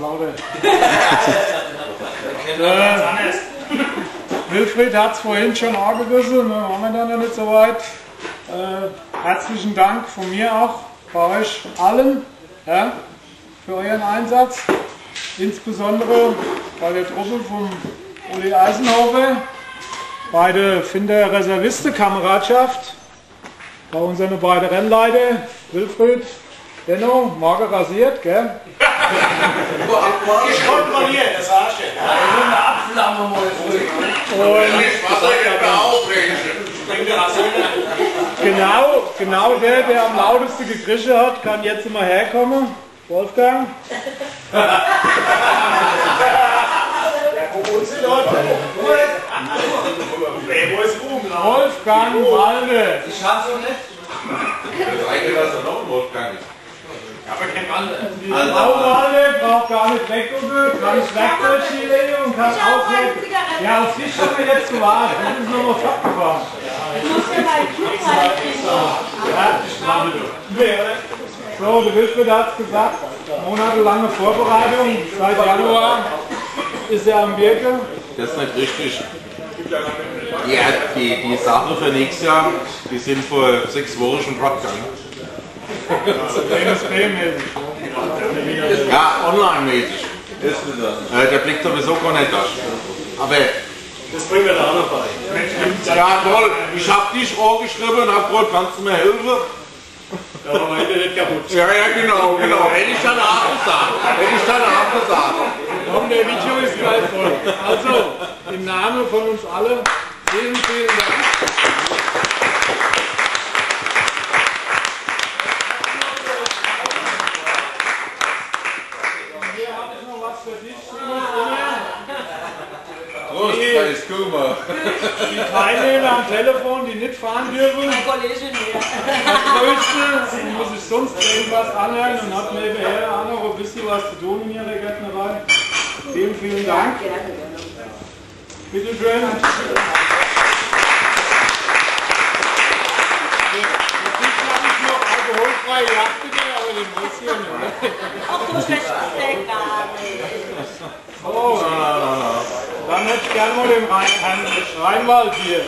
lauter. äh, Wilfried hat es vorhin schon angerissen, ne, waren wir dann noch nicht so weit. Äh, herzlichen Dank von mir auch bei euch allen ja, für euren Einsatz. Insbesondere bei der Truppe vom Uli Eisenhofer, bei der Finder Reserviste-Kameradschaft, bei unseren beiden Rennleiter, Wilfried, Benno, Morgen rasiert, gell? Ich kontrolliere, das sagst du. Eine Abflamme mal. Genau, genau der, der am lautesten gekrischen hat, kann jetzt immer herkommen. Wolfgang. Ey, wo ist Ruben? Wolfgang Walde. Ich schaff's doch nicht. Das eigene, dass er noch ein Wolfgang ist. Die Frau Walde braucht gar nicht weggucken, kann das Werkzeug hinlegen und kann auch nicht. Ja, auf dich haben wir jetzt gewartet. Wir sind nochmal fortgefahren. So, der Wilfried hat es gesagt, monatelange Vorbereitung, seit Januar ist er am Wirken. Das ist nicht richtig. Ja, die, die Sache für nächstes Jahr, die sind vor sechs Wochen schon fortgegangen. MSB-mäßig. Ja, online-mäßig. Äh, der blickt sowieso gar nicht da. Aber, Das bringen wir da auch noch bei. ja toll, ich hab dich angeschrieben und hab gefragt, kannst du mir helfen? Da war mein Internet kaputt. Ja, ja, genau, genau. Hätte ich dann auch gesagt. Hätte ich dann auch gesagt. Komm, der Video ist gleich voll. Also, im Namen von uns alle, vielen, vielen Dank. Hier habe ich noch was für dich. Prost, da ist guck mal. Die Teilnehmer am Telefon, die nicht fahren dürfen, Kollege hier. Größte, die muss ich sonst irgendwas anhören und hat nebenher auch noch ein bisschen was zu tun in ihrer Gärtnerei. Vielen, vielen Dank. Bitte schön. Jagd bitte, aber den muss hier nicht. Ach du gar nicht. Oh, ich gerne mal den Rhein, Herrn Schreinwald hier.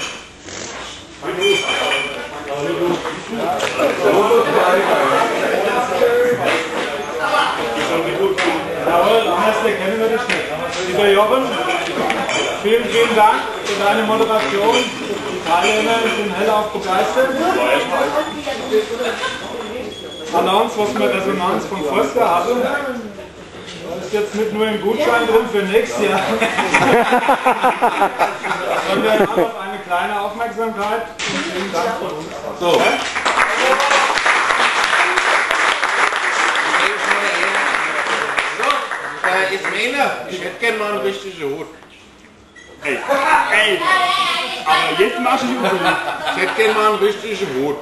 Jawohl, anders kennen wir dich nicht. Lieber Jochen, vielen, vielen Dank für deine Moderation. Die Teilnehmer sind hellauf begeistert. Annons, was mit Resonanz von Förster hatte. Ist jetzt nicht nur ein Gutschein drin für nächstes Jahr, sondern auch noch eine kleine Aufmerksamkeit. Und vielen Dank von uns. So. Äh, Ismene, ich hätte gerne mal einen richtigen Hut. Ey, ey. Aber jetzt mach ich unbedingt. Ich hätte gerne mal einen richtigen Hut.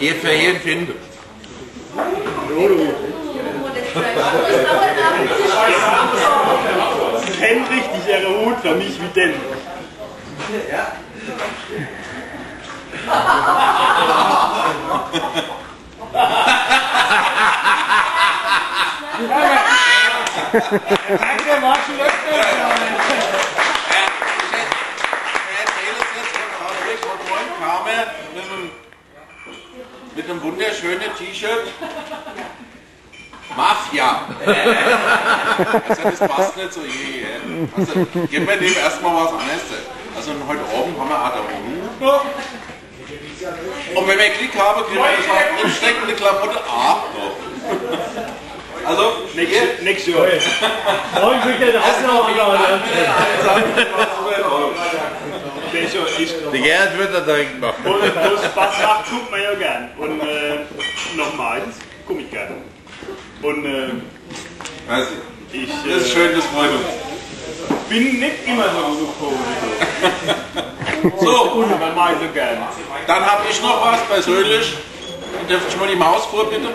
Hier für jeden finde. Richtigerer Hut für mich wie den. Danke, war schon öfter. erzähle es jetzt von Ulrich und vorhin kam er mit einem, mit einem wunderschönen T-Shirt. Mafia. also das passt nicht so je. ja. Also gib mir dem erstmal was anderes. Also heute Abend haben wir auch da noch. Und wenn wir Klick haben, kriegen wir das auch drinsteckende Klamotte noch. Also, Nächstes Jahr. Morgen kriegt ihr das noch wieder. Der ist ja ist der Gerhard wird da direkt machen. Und wo Spaß macht, guckt man ja gern. Und äh, noch eins, guck ich gern. Und äh, Also, ich das ist äh, schön, das freut uns. bin nicht immer so gekommen. So, Und man mag ich so gern. Dann habe ich noch was persönlich. Darf ich mal die Maus vor, bitte?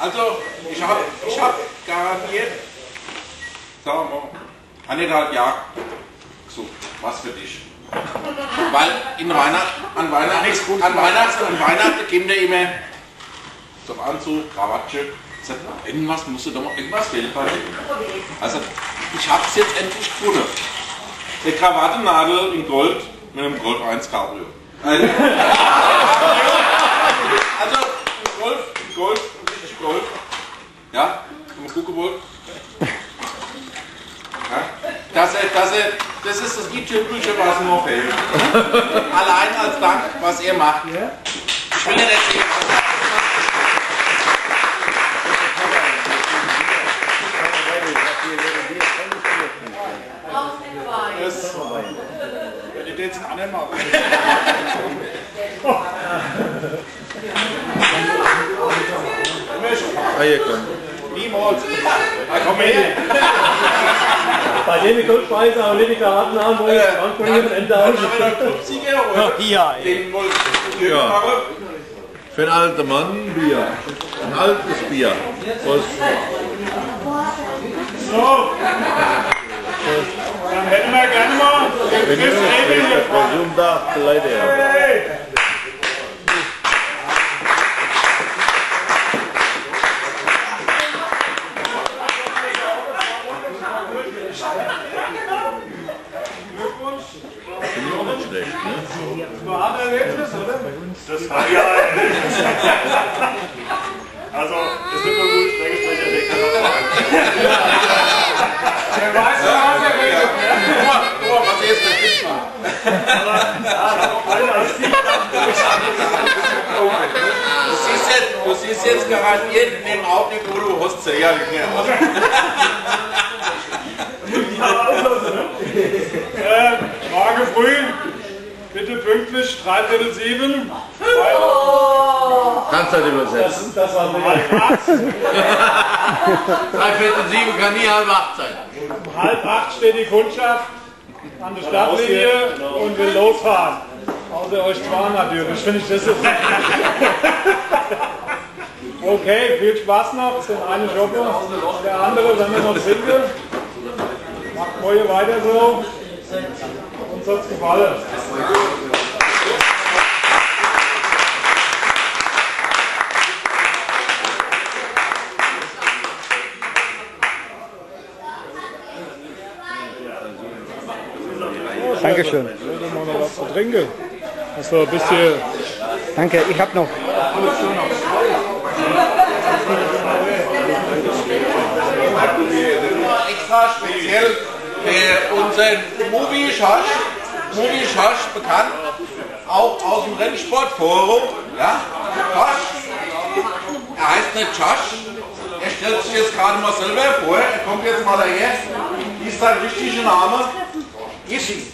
Also, ich habe ich hab garantiert, sagen wir mal, eineinhalb Jahre gesucht. Was für dich. Weil in Weihnacht, an Weihnachten, an Weihnachten, an Weihnachten geben wir immer so Anzug, sag, irgendwas musst du doch mal, irgendwas fehlt bei dir. Also, ich hab's jetzt endlich gefunden. Eine Krawattennadel in Gold mit einem Golf 1 Cabrio. Also, also ein Golf, ein Golf, ein richtig Golf. Ja, wenn man gucken wollt. Ja, das, das, das i-Tüpfelche, was nur fehlt. Allein als Dank, was ihr macht. Ich will erzählen. Das, wenn ich den jetzt einen anderen mache. Ah, hier komm. Niemals. Ah, komm her. Bei dem Goldpreise auch nicht die Karten haben, wo ich Frankfurt hier mit Ende Dann haben wir noch Clubsieger oder Ja, ihr Ja. Für einen alten Mann Bier. Ein altes Bier. Prost. So. Dann hätten wir gerne mal den Chris Ebel hier. Gesundheit, Leute. Hey. Schlecht, ne? War ein Erlebnis, oder? Das war ja. Also, das wird man gut Streckensprecher denken. Der weiß ja, was er will. Guck mal, was ihr jetzt mit Fisch macht. Du siehst jetzt, du siehst jetzt garantiert in dem Augenblick, wo du hast, ja nicht mehr aus. Äh, morgen früh, bitte pünktlich, dreiviertel sieben. Kannst du das übersetzen? Das war mir Drei Viertel sieben kann nie halb acht sein. Um halb acht steht die Kundschaft an der Stadtlinie und will losfahren. Außer euch zwei natürlich, finde ich das ist. Okay, viel Spaß noch. Es sind eine Shoppe, der andere, wenn wir noch Single. Macht morgen weiter so. Uns hat's gefallen. Dankeschön. Wollte mal noch was zu trinken. Du ein bisschen Danke, ich habe noch. extra speziell für unseren Movie Schasch, Movie Schasch bekannt, auch aus dem Rennsportforum. Ja, Schasch. Er heißt nicht Schasch. Er stellt sich jetzt gerade mal selber vor. Er kommt jetzt mal daher. Wie ist sein richtiger Name? Isi.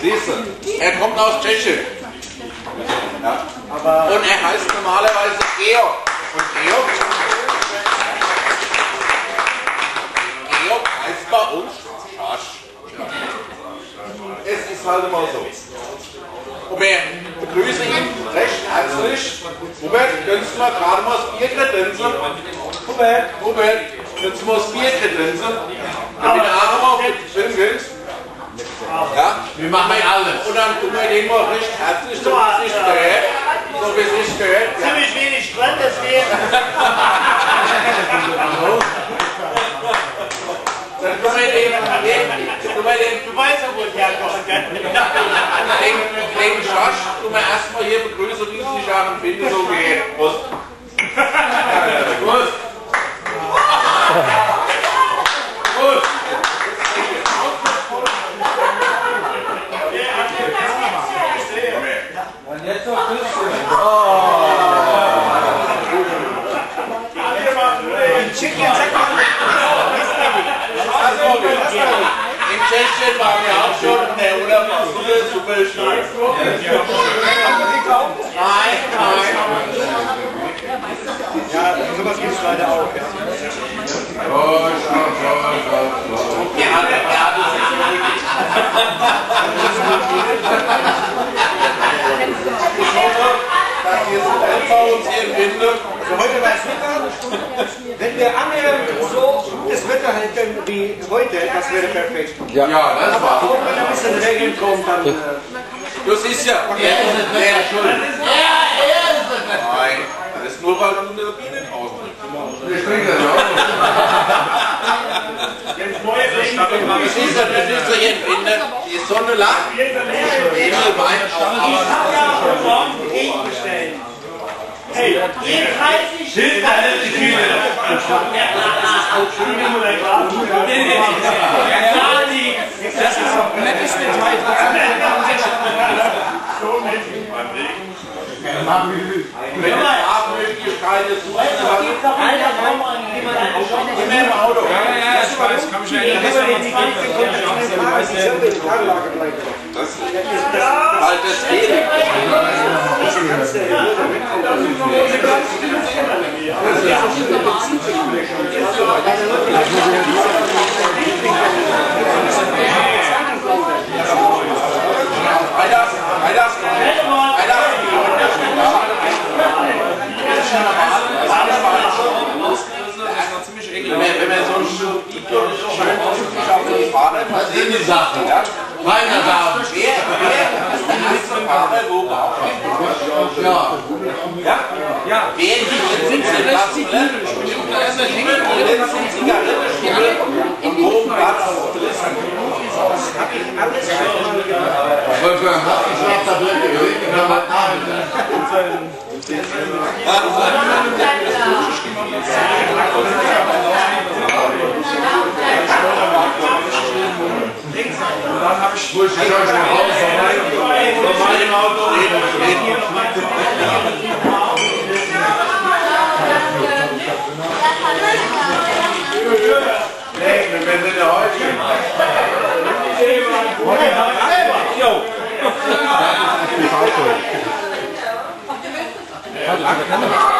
Siehst du, er kommt aus Tschechien. Ja. Und er heißt normalerweise Georg. Und Georg Georg heißt bei uns Schasch. Es ist halt immer so. Und wir begrüßen ihn recht herzlich. Hubert, könntest du mal gerade mal das Bier kredenzen? Hubert, Hubert, könntest du mal das Bier kredenzen? Damit du auch mal auf den Film? Ja? Wir machen ja alles. Und dann tun wir den mal recht herzlich, so wie es sich gehört. So wie es sich gehört. Ziemlich wenig Strand. Dann tun wir den, den, tun wir den Du weißt ja, wo es herkommt, gell? Den, den Schorsch tun wir erstmal hier begrüßen, wie es sich auch empfindet, so geht. Prost. Prost. Prost. In Tschechien waren wir auch schon in der Urlaub war super, super schön. Nein, nein. Ja, sowas gibt es leider auch. Ja. Ja, der Erde Ich hoffe, dass ihr so bei uns hier im Winde Also heute war es Wetter. Wenn wir annähernd so das Wetter halten wie heute, das wäre perfekt. Ja, das war. Wenn ein bisschen Regen kommt, dann... Äh, Das ist ja. Er ist nicht mehr schuld. Ja, er mehr Nein, das ist nur, weil du eine Bienen ausbringst. Das ist ja, das ist ja hier in der die Sonne lacht, der Himmel weint auch. Hey, ihr 30 Schild, da hält die Kühe. 何でもないか。Das sind die Sachen. ja, Meine Damen. wer, wer ist der Fahrer, wo überhaupt Ja. Ja? Wer die letzten Tasten, da ist er hängen, die letzten Zigarettenstummel und wo Platz Wolfgang hat gesagt, da wird gewinnt, wenn man Nachmittag. Là người.